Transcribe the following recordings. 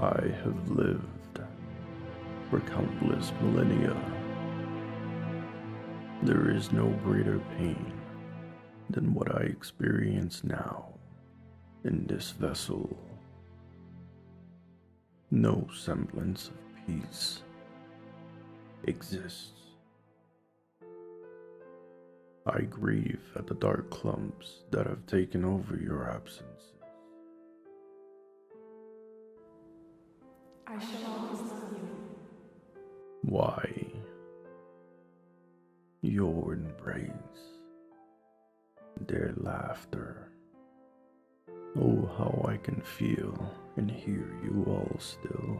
I have lived for countless millennia. There is no greater pain than what I experience now in this vessel. No semblance of peace exists. I grieve at the dark clumps that have taken over your absences. I shall always love you. Why? Your embrace, their laughter. Oh, how I can feel and hear you all still.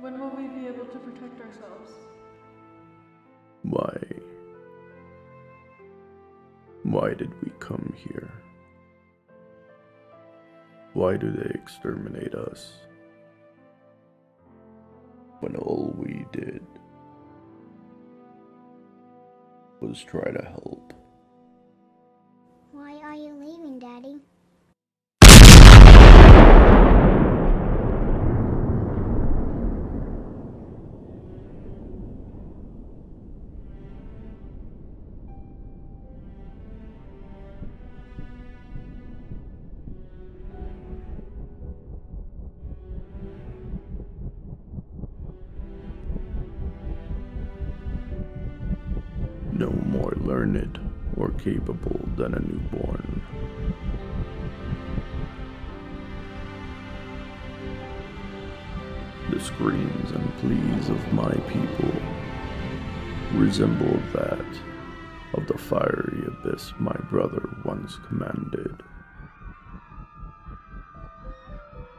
When will we be able to protect ourselves? Why? Why did we come here? Why do they exterminate us? When all we did was try to help. Why are you leaving, Daddy? Learned or capable than a newborn. The screams and pleas of my people resemble that of the fiery abyss my brother once commanded.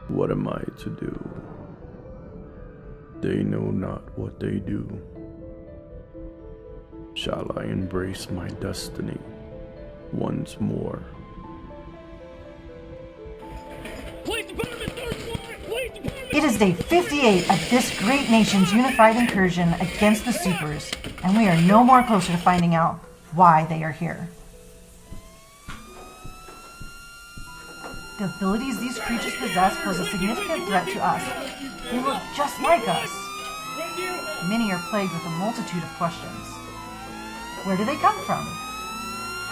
What am I to do? They know not what they do. Shall I embrace my destiny once more? Police department, third floor! Police department! It is day 58 of this great nation's unified incursion against the supers, and we are no more closer to finding out why they are here. The abilities these creatures possess pose a significant threat to us. They look just like us. Many are plagued with a multitude of questions. Where do they come from?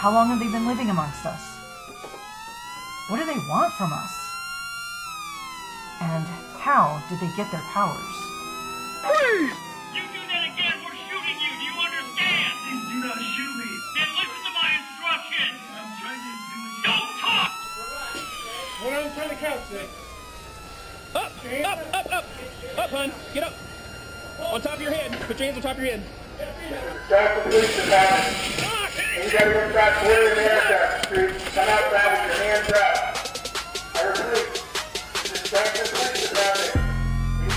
How long have they been living amongst us? What do they want from us? And how did they get their powers? You do that again, we're shooting you, do you understand? Please do not shoot me. Then listen to my instructions! I'm trying to do it. Don't talk! What I'm trying to count today. Up, up, up, up! Up, hun, get up! On top of your head, put your hands on top of your head. Start the police department. Gotta go back to where the hands up, street. Come outside with your hands up. I repeat, start the police department. You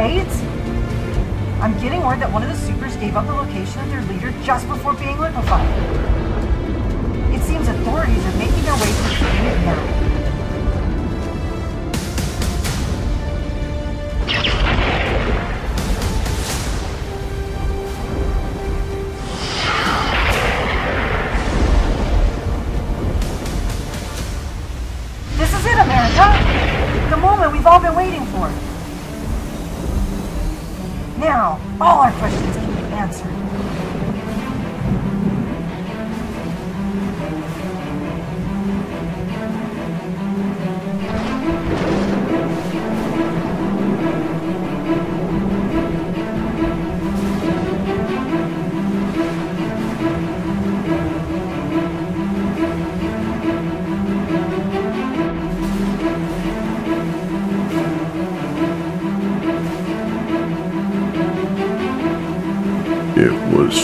Wait! I'm getting word that one of the supers gave up the location of their leader just before being liquefied. It seems authorities are making their Now, all our questions can be answered.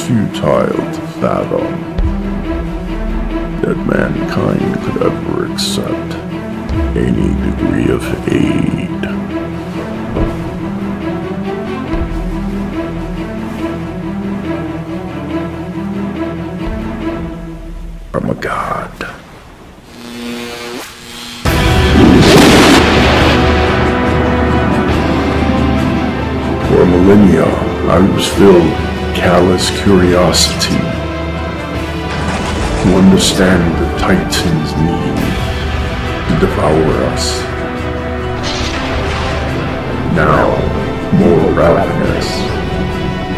Futile to fathom that mankind could ever accept any degree of aid. From a god. For millennia, I was filled callous curiosity to understand the Titan's need to devour us. Now, more ravenous,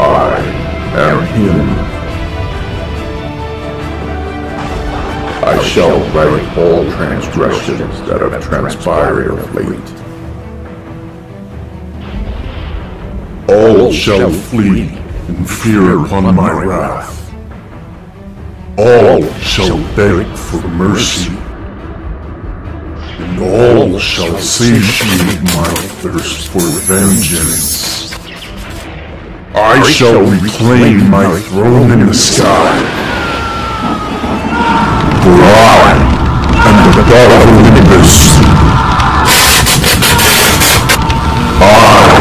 I am him. I shall right all transgressions that have transpired of late. All shall flee and fear upon my wrath. All shall beg for mercy, and all shall satiate my thirst for vengeance. I shall reclaim my throne in the sky, for I am the God of Olympus. I